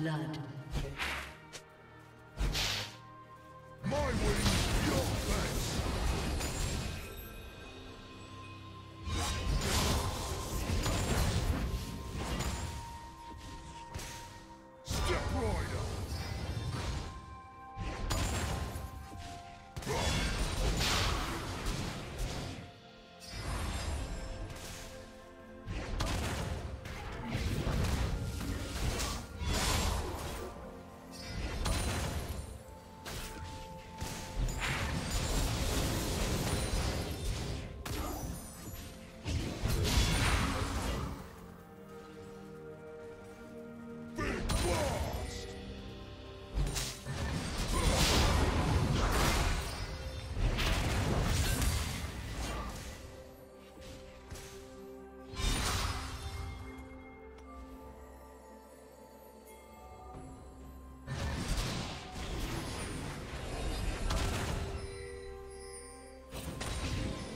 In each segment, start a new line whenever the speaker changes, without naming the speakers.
blood.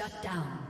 Shut down.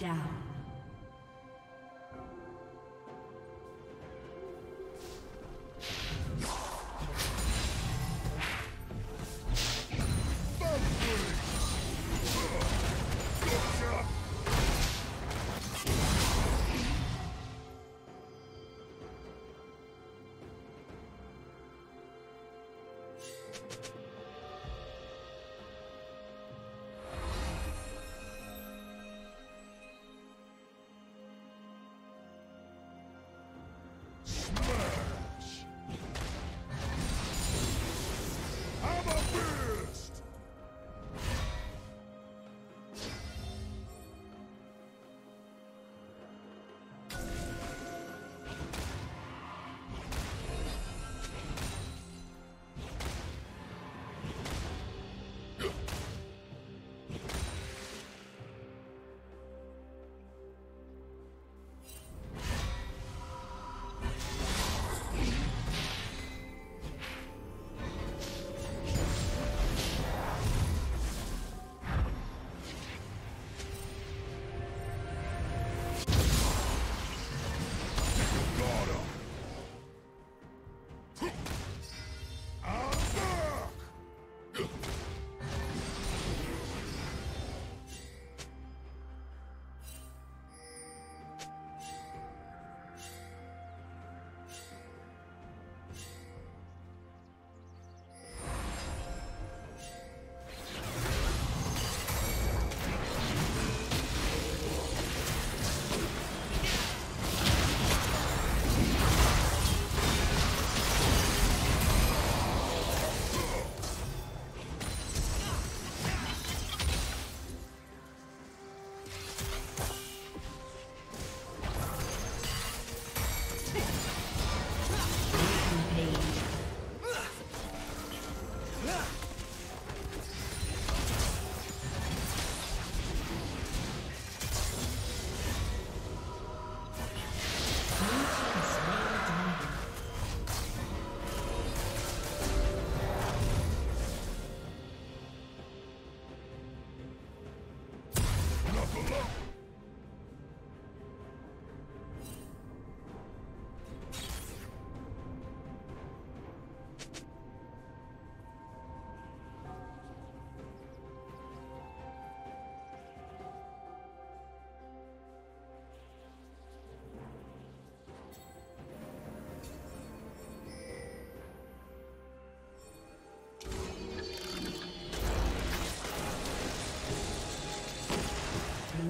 down.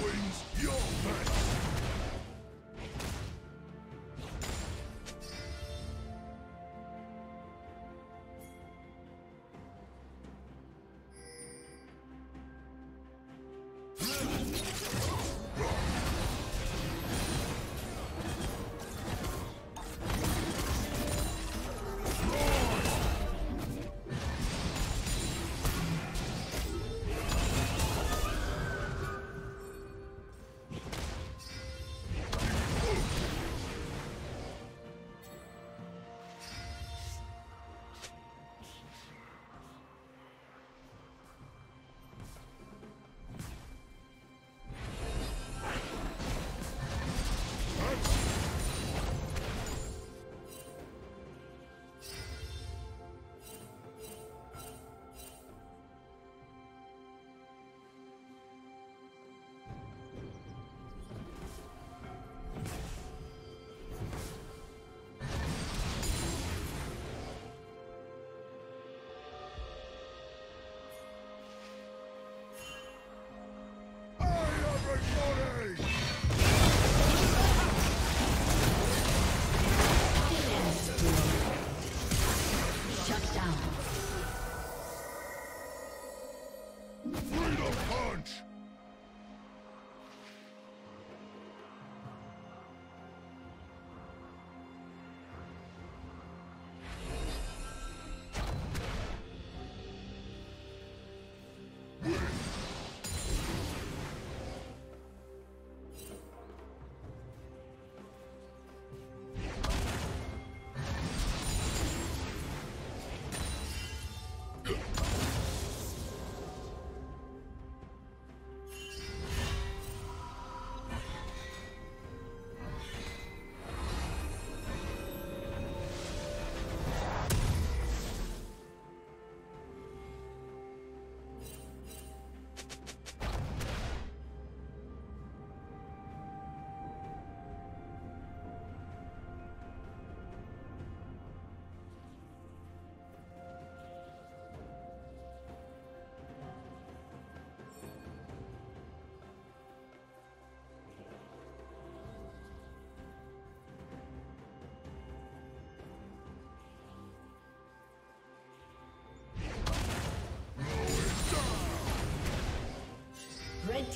thanks.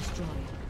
Red